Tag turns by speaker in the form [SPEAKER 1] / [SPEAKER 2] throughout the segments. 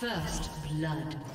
[SPEAKER 1] First blood.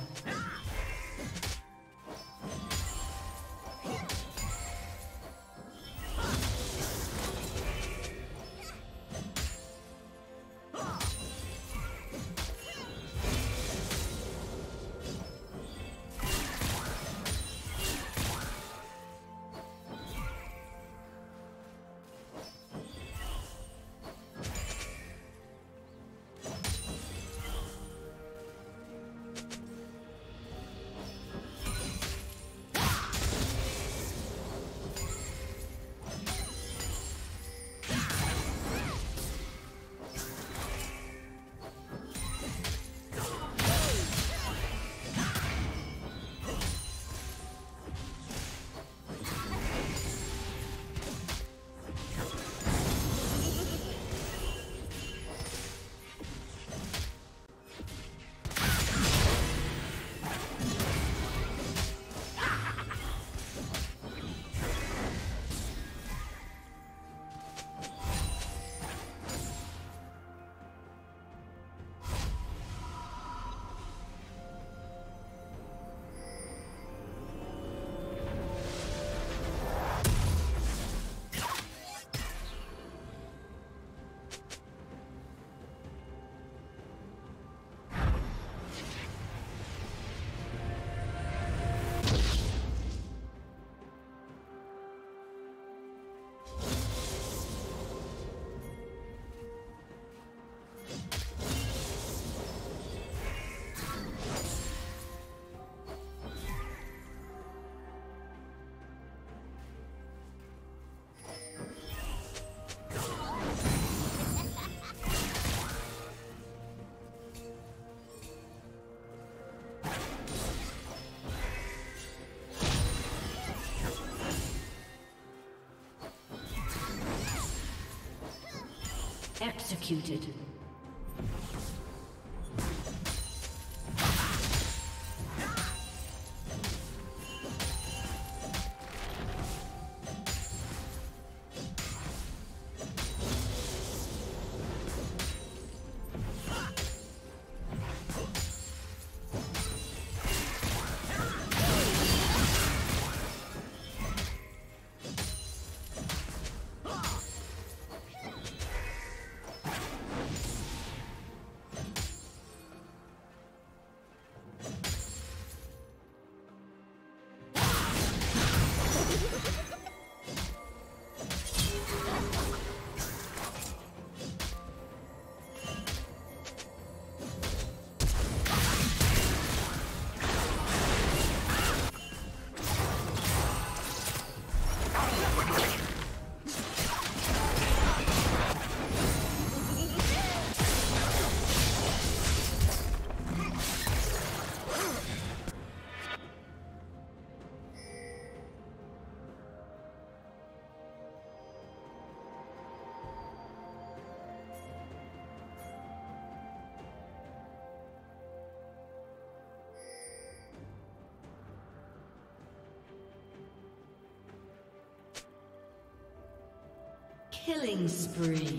[SPEAKER 1] Executed. Killing spree.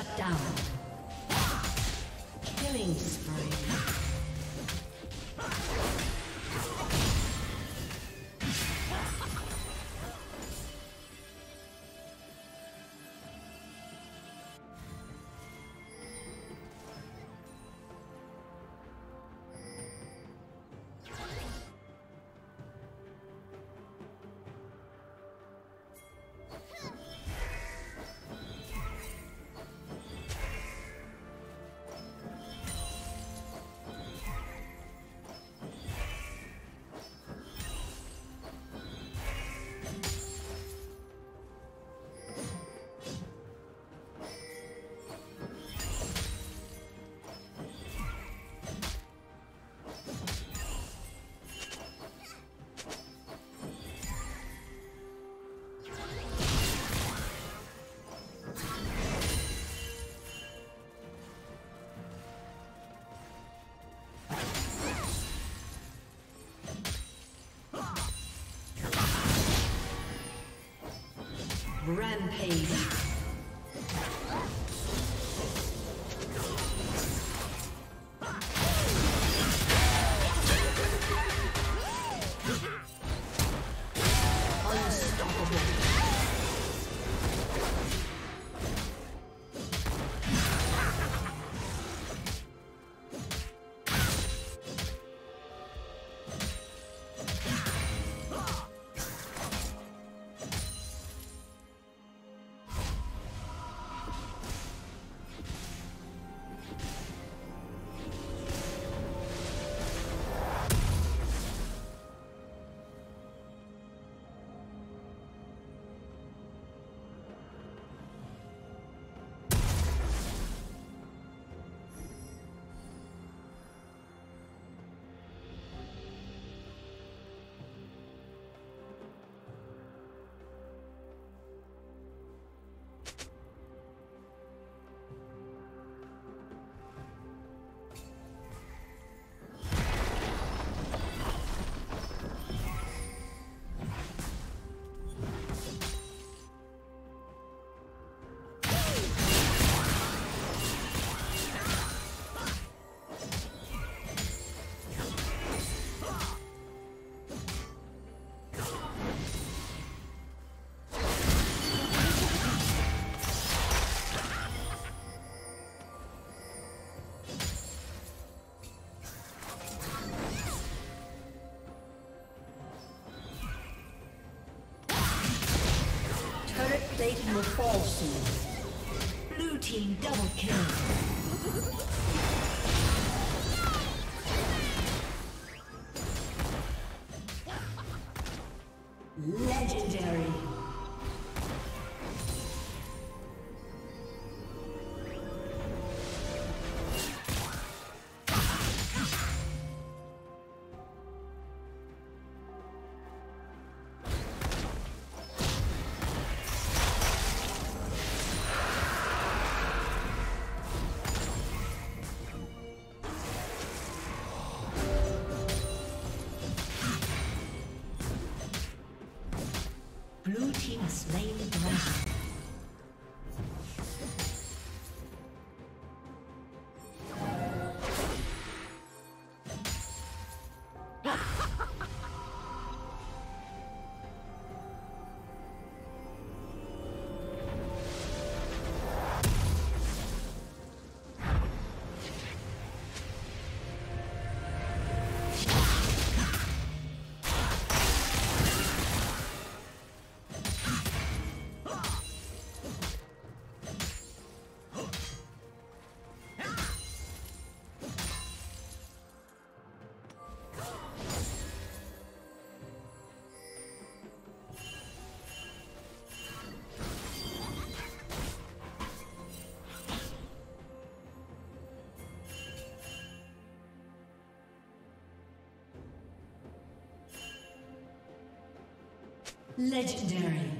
[SPEAKER 1] Shut down. Rampage. Plating will fall soon. Blue team double kill. Legendary. Legendary.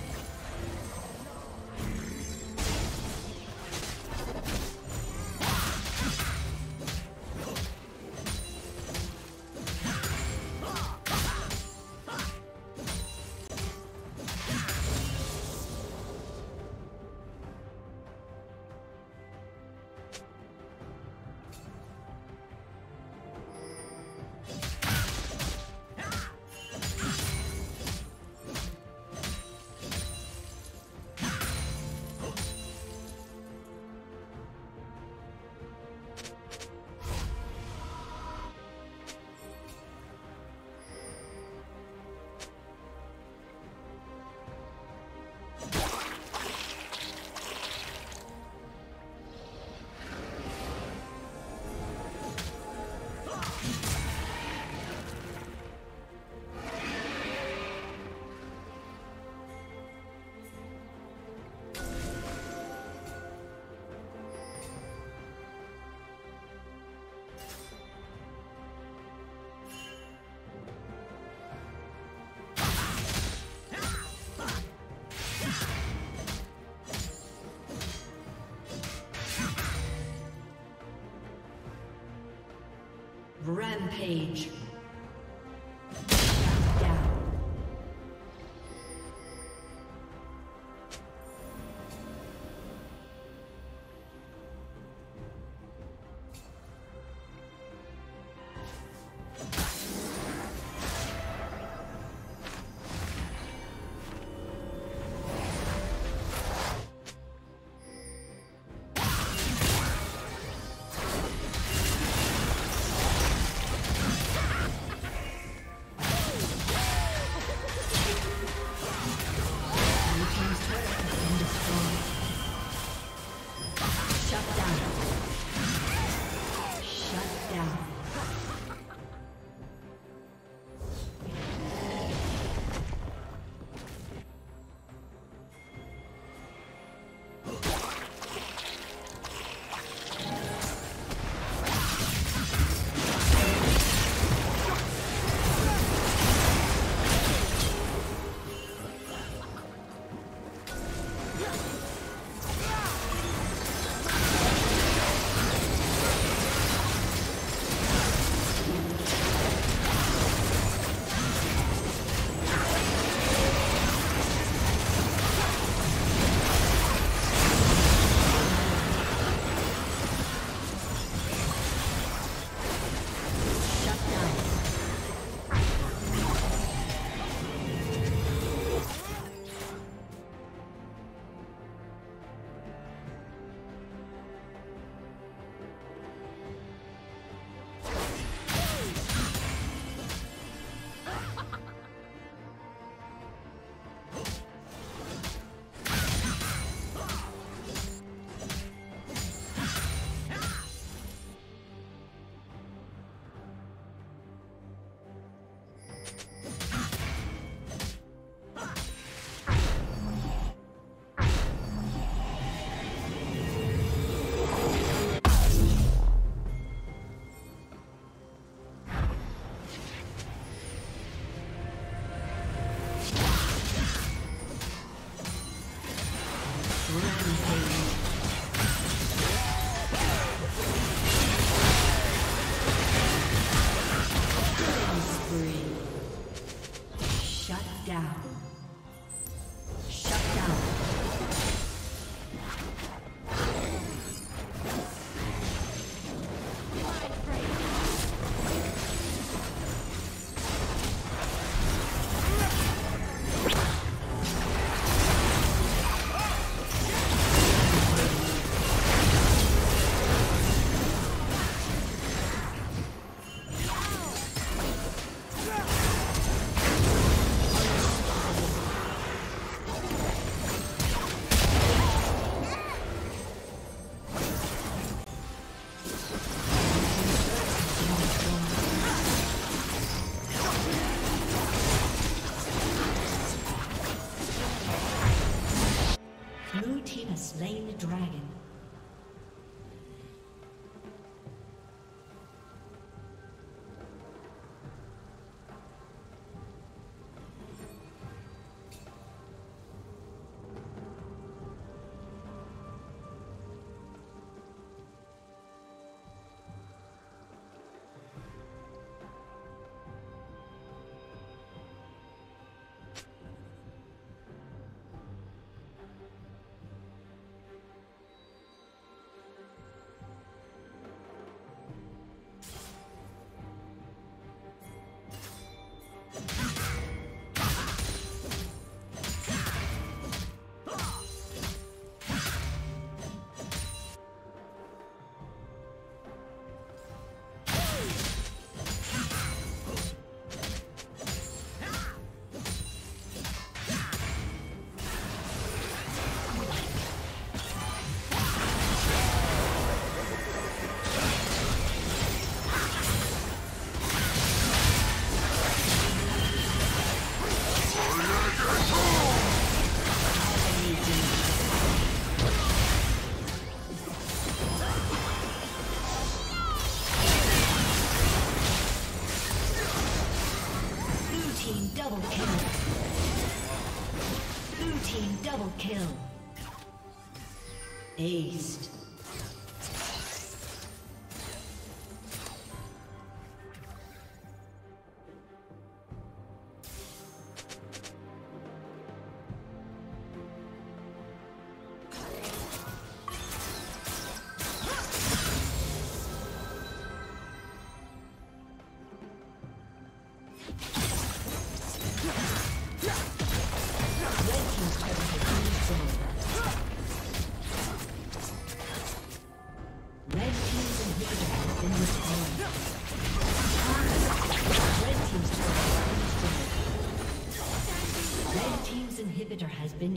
[SPEAKER 1] Rampage.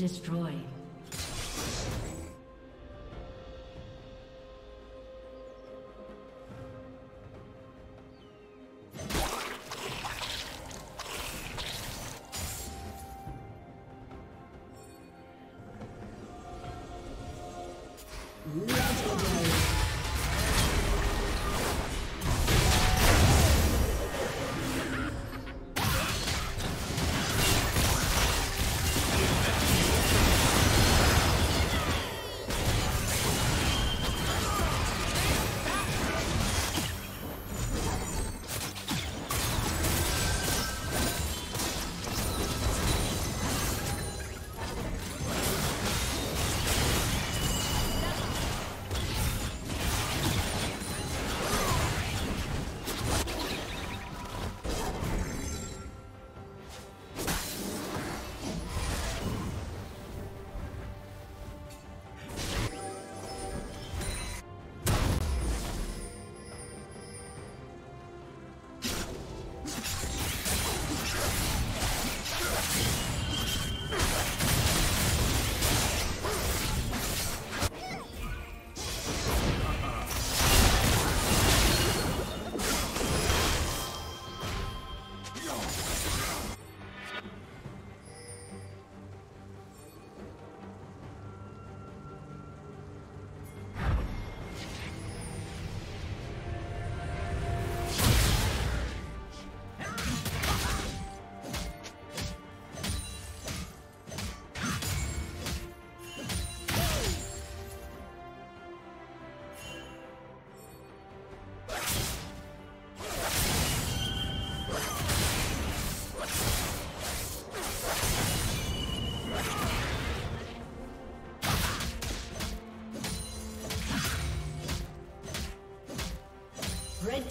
[SPEAKER 1] Destroyed.